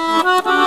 Música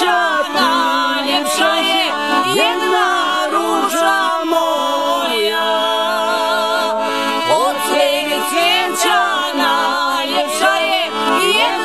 ljepša, ta ljepša je jedna ruža moja. Od svega cvjenča najljepša je jedna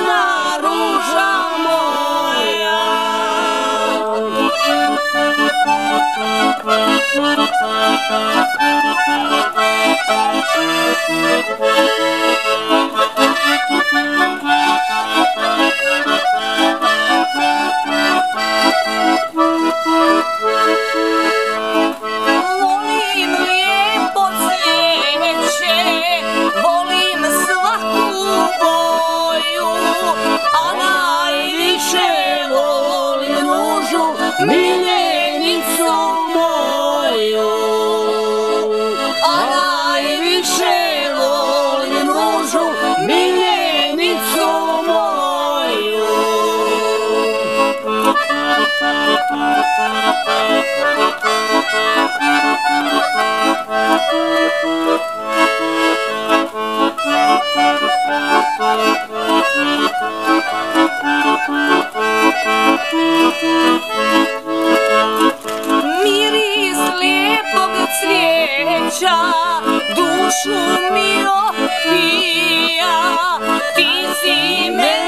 me. tuya, dušu mio, pija, ti si.